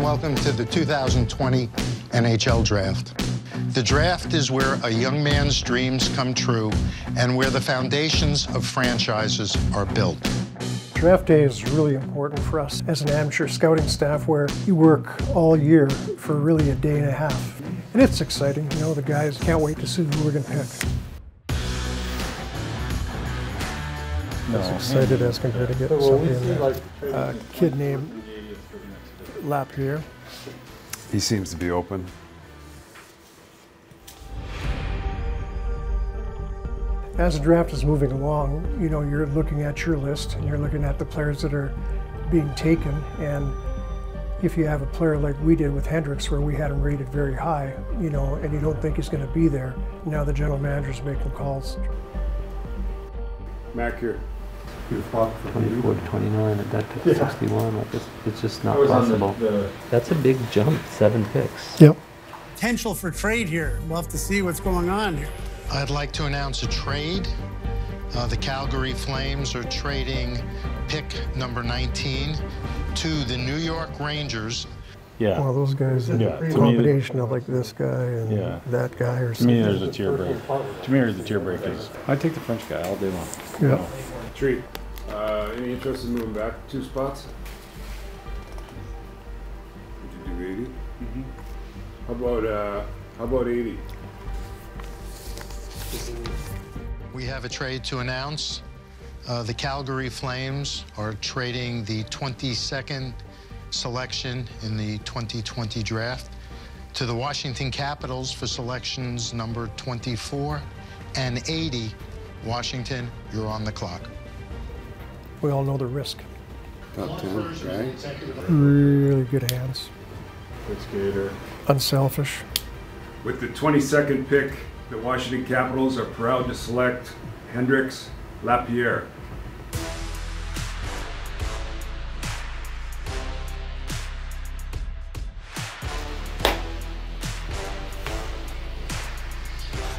Welcome to the 2020 NHL Draft. The draft is where a young man's dreams come true and where the foundations of franchises are built. Draft day is really important for us as an amateur scouting staff where you work all year for really a day and a half. And it's exciting, you know, the guys can't wait to see who we're going to pick. As excited as compared to getting somebody in there. A uh, kid named Lapierre. He seems to be open. As the draft is moving along, you know, you're looking at your list and you're looking at the players that are being taken. And if you have a player like we did with Hendrix, where we had him rated very high, you know, and you don't think he's going to be there, now the general manager's making calls. Mac here. You fought for 24 to 29 at that to 61. Like it's, it's just not I the- possible. the- That's a big jump, seven picks. Yep. potential for trade here. We'll have to see what's going on here. I'd like to announce a trade. Uh, the Calgary Flames are trading pick number 19 to the New York Rangers. Yeah. One those guys, a Yeah, to me- combination of like this guy and Yeah. that guy or To me, something. there's a tier break. To me, there's a tier break. I take the French guy all day long. Yeah. Tree. Uh, any interest in moving back two spots? Would you do 80? How about uh, how about 80? We have a trade to announce. Uh, the Calgary Flames are trading the 22nd selection in the 2020 draft to the Washington Capitals for selections number 24 and 80. Washington, you're on the clock. We all know the risk. Top 10, right? Really good hands, Good skater. unselfish. With the 22nd pick, the Washington Capitals are proud to select Hendrix Lapierre.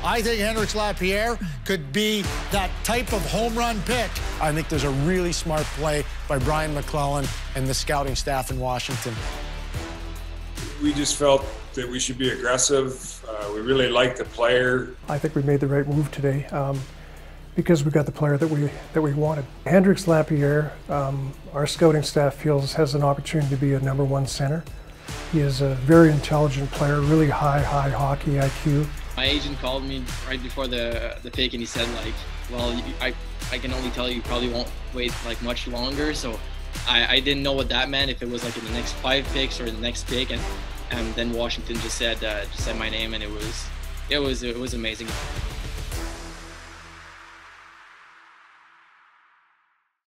I think Hendrix Lapierre could be that type of home run pick. I think there's a really smart play by Brian MacLellan and the scouting staff in Washington. we just felt that we should be aggressive. Uh, we really liked the player. I think we made the right move today um, because we got the player that we that we wanted. Hendrix Lapierre, um, our scouting staff feels has an opportunity to be a number one center. He is a very intelligent player, really high, high hockey IQ. My agent called me right before the the pick, and he said like, "Well, I I can only tell you, you probably won't wait like much longer." So I, I didn't know what that meant. If it was like in the next five picks or the next pick, and and then Washington just said uh, just said my name, and it was it was it was amazing.